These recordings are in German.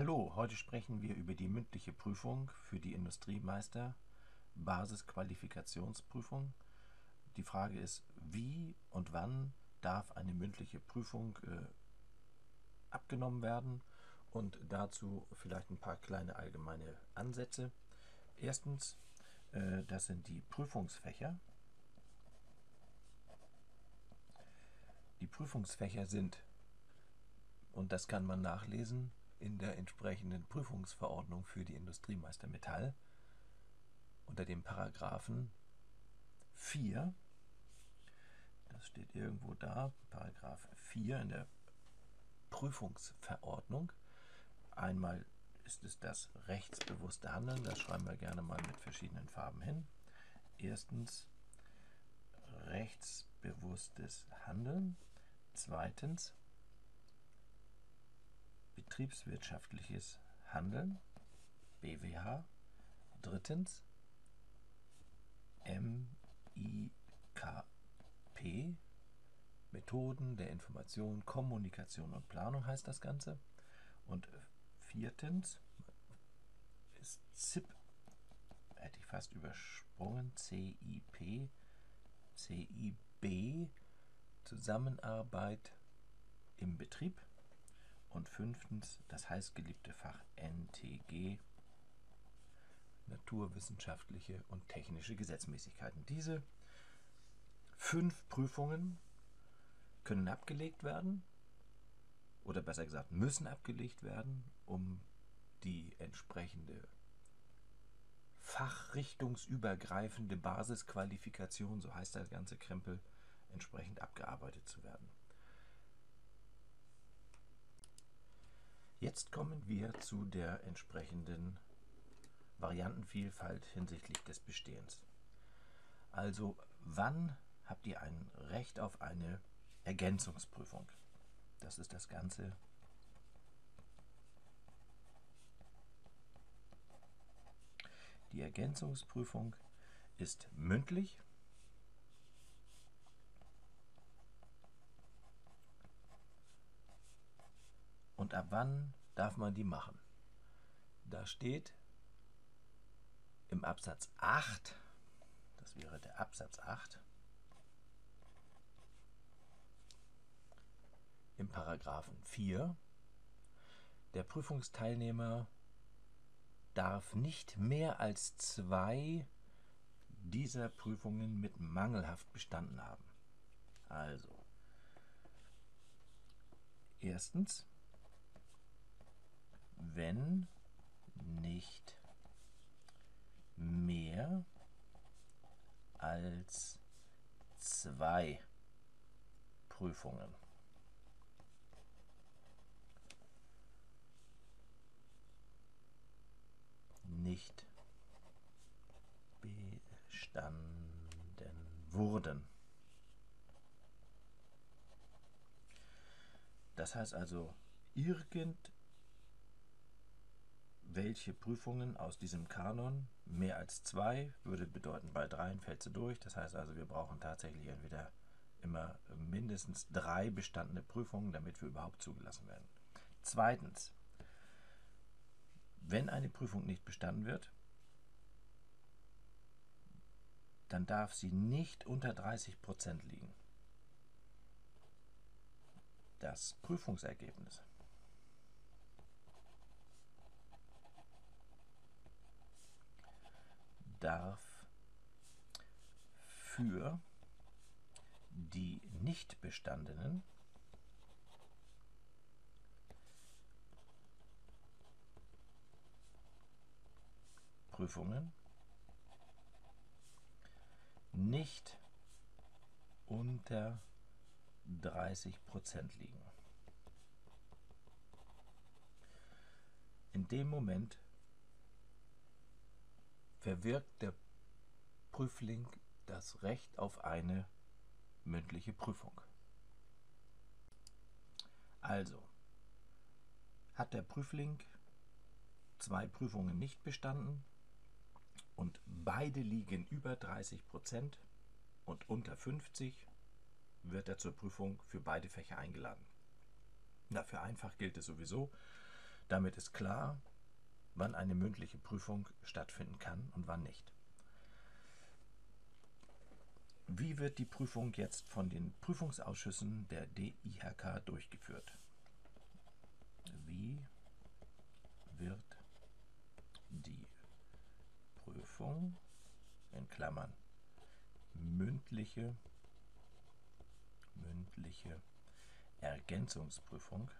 Hallo, heute sprechen wir über die mündliche Prüfung für die Industriemeister Basisqualifikationsprüfung. Die Frage ist, wie und wann darf eine mündliche Prüfung äh, abgenommen werden und dazu vielleicht ein paar kleine allgemeine Ansätze. Erstens, äh, das sind die Prüfungsfächer. Die Prüfungsfächer sind, und das kann man nachlesen, in der entsprechenden Prüfungsverordnung für die Industriemeister Metall unter dem Paragraphen 4, das steht irgendwo da, Paragraph 4 in der Prüfungsverordnung. Einmal ist es das rechtsbewusste Handeln, das schreiben wir gerne mal mit verschiedenen Farben hin. Erstens rechtsbewusstes Handeln. Zweitens betriebswirtschaftliches Handeln, BWH. Drittens MIKP, Methoden der Information, Kommunikation und Planung heißt das Ganze. Und viertens ist ZIP, hätte ich fast übersprungen, CIP, CIB, Zusammenarbeit im Betrieb. Und fünftens das heißgeliebte Fach NTG, naturwissenschaftliche und technische Gesetzmäßigkeiten. Diese fünf Prüfungen können abgelegt werden oder besser gesagt müssen abgelegt werden, um die entsprechende fachrichtungsübergreifende Basisqualifikation, so heißt das ganze Krempel, entsprechend abgearbeitet zu werden. Jetzt kommen wir zu der entsprechenden Variantenvielfalt hinsichtlich des Bestehens. Also wann habt ihr ein Recht auf eine Ergänzungsprüfung? Das ist das Ganze. Die Ergänzungsprüfung ist mündlich. Und ab wann darf man die machen? Da steht im Absatz 8, das wäre der Absatz 8, im Paragraphen 4, der Prüfungsteilnehmer darf nicht mehr als zwei dieser Prüfungen mit mangelhaft bestanden haben. Also, erstens, wenn nicht mehr als zwei Prüfungen. nicht bestanden wurden. Das heißt also, irgend welche Prüfungen aus diesem Kanon, mehr als zwei, würde bedeuten, bei dreien fällt sie durch. Das heißt also, wir brauchen tatsächlich entweder immer mindestens drei bestandene Prüfungen, damit wir überhaupt zugelassen werden. Zweitens, wenn eine Prüfung nicht bestanden wird, dann darf sie nicht unter 30 Prozent liegen. Das Prüfungsergebnis darf für die nicht bestandenen Prüfungen nicht unter 30 Prozent liegen. In dem Moment verwirkt der Prüfling das Recht auf eine mündliche Prüfung. Also, hat der Prüfling zwei Prüfungen nicht bestanden, und beide liegen über 30 Prozent und unter 50 wird er zur Prüfung für beide Fächer eingeladen. Na, für einfach gilt es sowieso. Damit ist klar, wann eine mündliche Prüfung stattfinden kann und wann nicht. Wie wird die Prüfung jetzt von den Prüfungsausschüssen der DIHK durchgeführt? Wie wird die Prüfung in Klammern mündliche mündliche Ergänzungsprüfung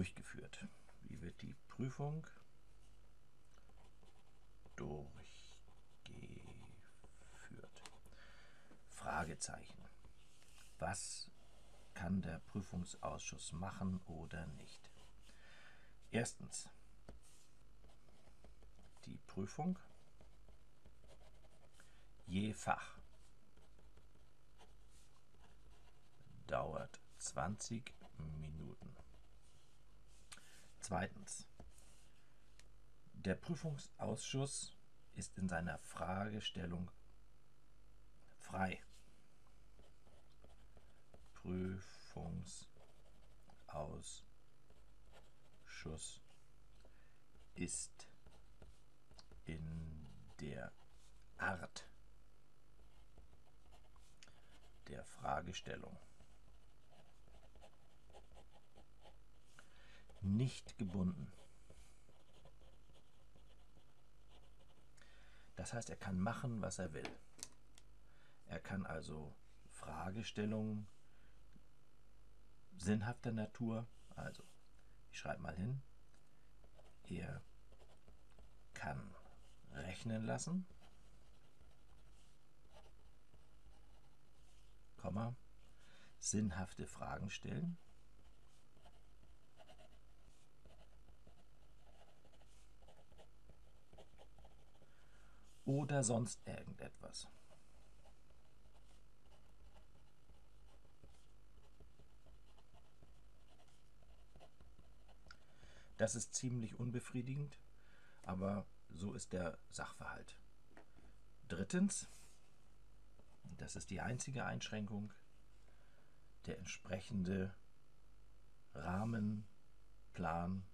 durchgeführt. Wie wird die Prüfung durchgeführt? Fragezeichen. Was kann der Prüfungsausschuss machen oder nicht? Erstens. Die Prüfung je Fach dauert 20 Minuten. Zweitens. Der Prüfungsausschuss ist in seiner Fragestellung frei. Prüfungsausschuss ist in der Art der Fragestellung nicht gebunden. Das heißt, er kann machen, was er will. Er kann also Fragestellungen sinnhafter Natur, also ich schreibe mal hin, er kann rechnen lassen, Komma, sinnhafte Fragen stellen, oder sonst irgendetwas. Das ist ziemlich unbefriedigend, aber so ist der Sachverhalt. Drittens, das ist die einzige Einschränkung, der entsprechende Rahmenplan.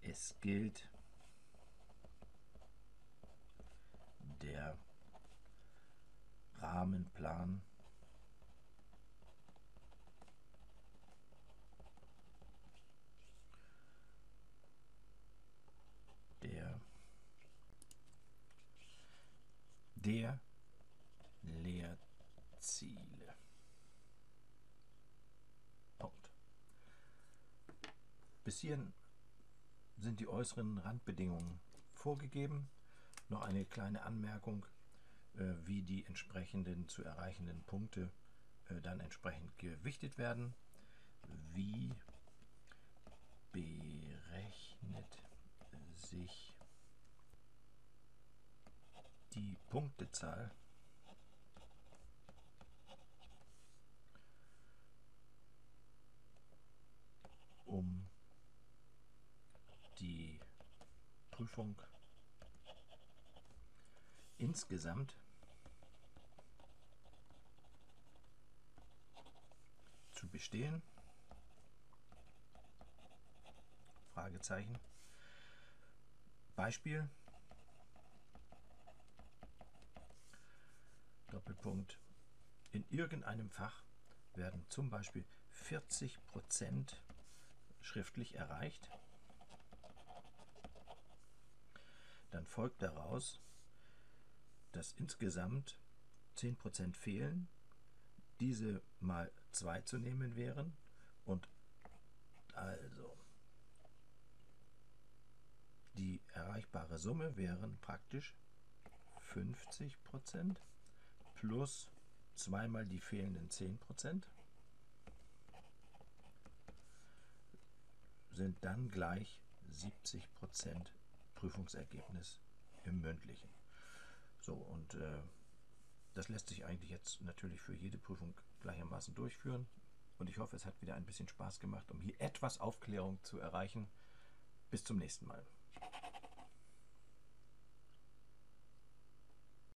Es gilt der Rahmenplan der der Lehrziele. Punkt. Bis hierhin sind die äußeren Randbedingungen vorgegeben. Noch eine kleine Anmerkung, äh, wie die entsprechenden zu erreichenden Punkte äh, dann entsprechend gewichtet werden. Wie berechnet sich die Punktezahl um die Prüfung insgesamt zu bestehen? Fragezeichen. Beispiel. Doppelpunkt. In irgendeinem Fach werden zum Beispiel 40 Prozent schriftlich erreicht. Dann folgt daraus, dass insgesamt 10% fehlen, diese mal 2 zu nehmen wären und also die erreichbare Summe wären praktisch 50% plus zweimal die fehlenden 10% sind dann gleich 70% Prüfungsergebnis im mündlichen. So, und äh, das lässt sich eigentlich jetzt natürlich für jede Prüfung gleichermaßen durchführen. Und ich hoffe, es hat wieder ein bisschen Spaß gemacht, um hier etwas Aufklärung zu erreichen. Bis zum nächsten Mal.